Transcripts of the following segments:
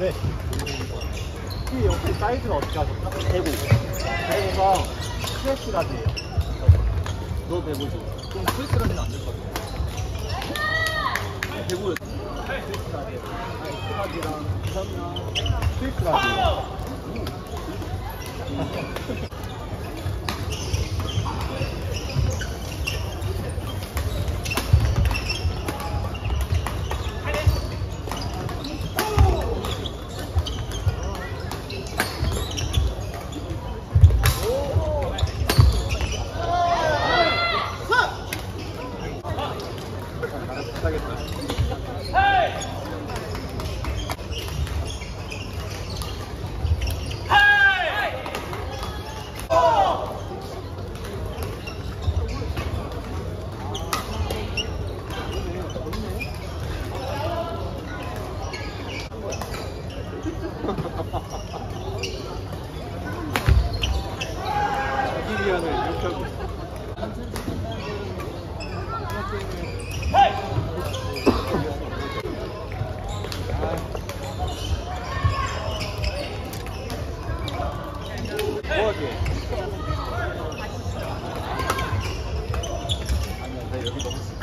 네. 이 역시 사이즈는 어떻게 하셨나? 대구. 대구가 스트레스 라지예요. 너 대구지? 좀 스트레스 라지는 안 될 것 같아. 대구 스트레스 라지. 아니, 스트라지랑 부산이랑 스트레스 라 下げて 아니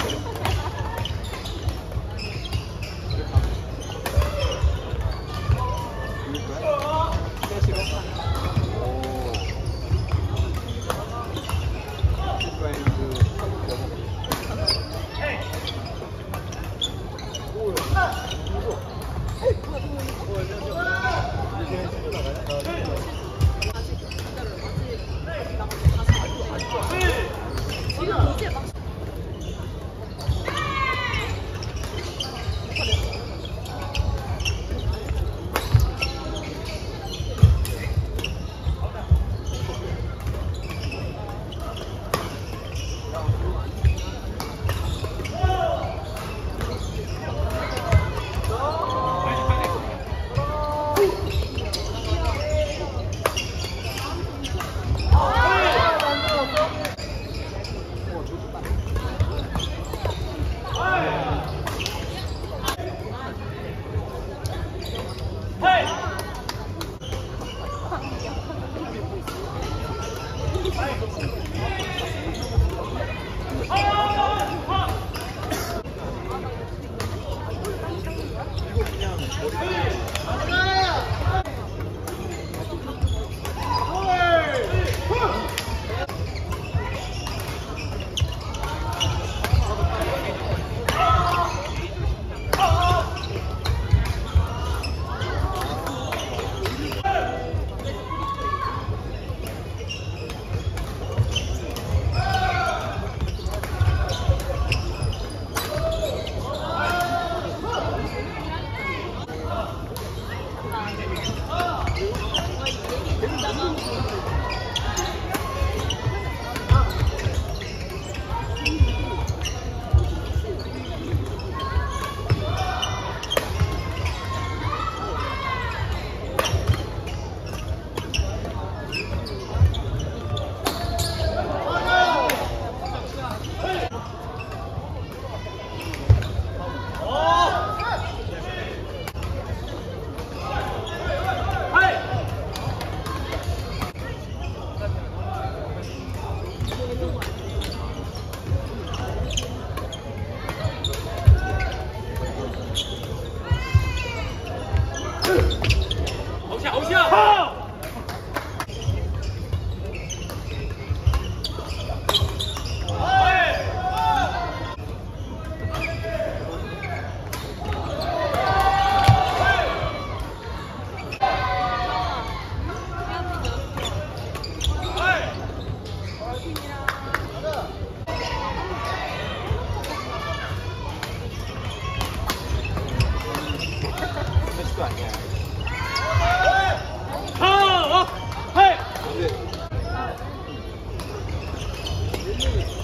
패스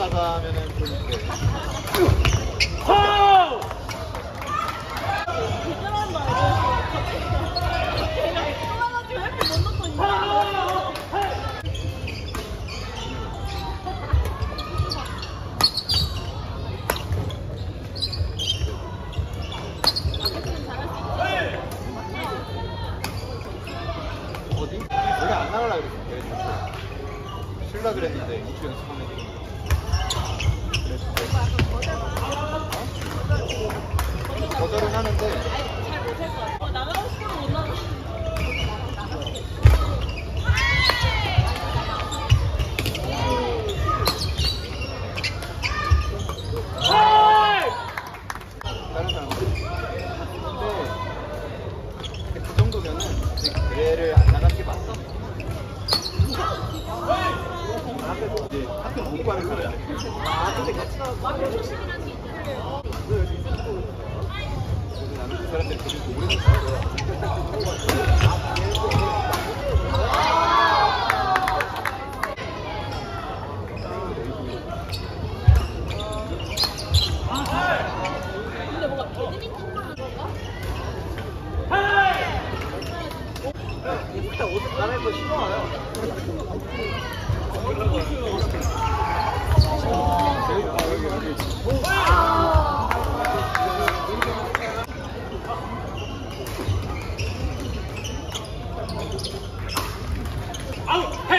갔다가 하면은 보이는데. 어디? 원래 안 나가려고 그랬는데 실라 그랬는데 이쪽에서 처음에 네. 거절은 하는데 그 정도면은 그래를 안 나가는 게 맞다. 이제 학교 못 가는 거야. 아, 근데 같이 나왔어. 조심이라는 게 있잖아요. 그 사람들 그리고 오래 일단 옷 갈아입고 신어와요. 아웃!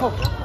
어.